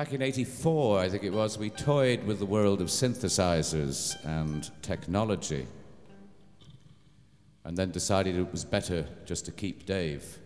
Back in 84, I think it was, we toyed with the world of synthesizers and technology. And then decided it was better just to keep Dave.